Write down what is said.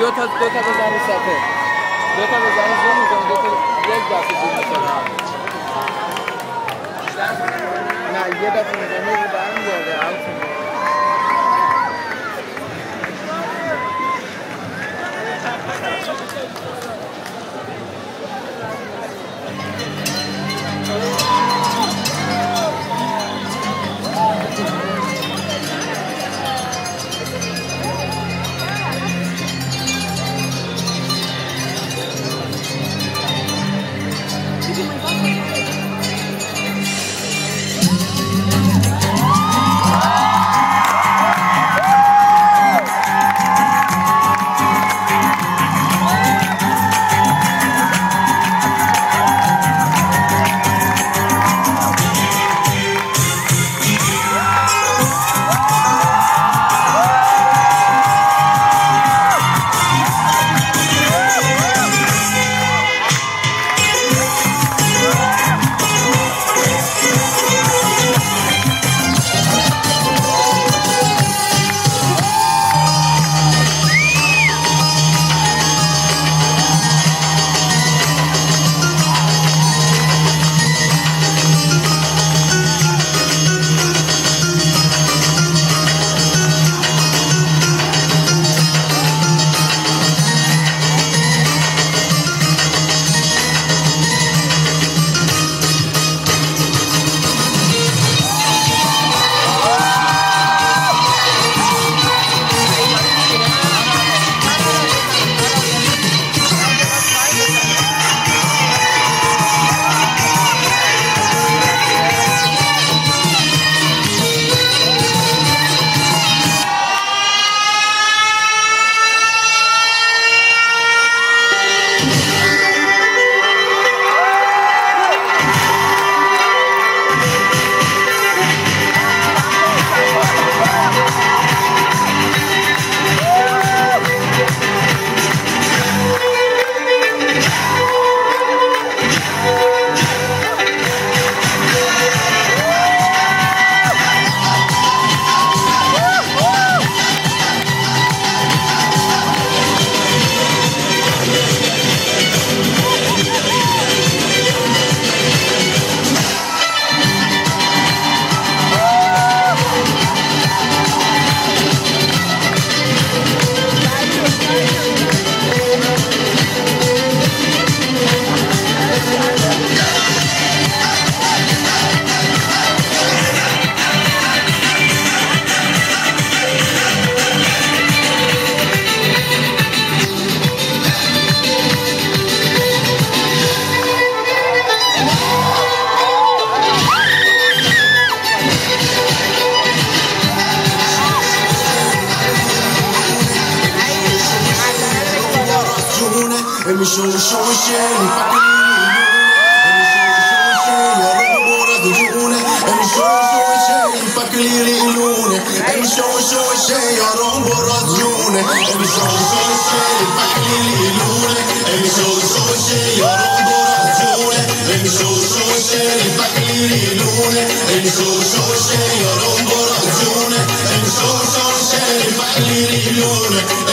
دو تا دو تا بزنی سطح. دو تا بزنی زون دو تا یک دفعه زون می‌کنی نه یه دفعه می‌زنی رو برمیگرده اوت Let me show you, show you. If I can Let me show you, show you, shit. If I can leave it alone. Let me show you, show you, shit. Jag romper ragione. Let me show you, show you, shit. If I can leave it alone. Let me show you, show you, shit. Jag romper ragione. Let me show you, show you, shit. If I can leave it alone. Let me show you, show you, shit. Jag romper ragione. Let me show you, show you, shit. If I can leave it alone. Let me show you,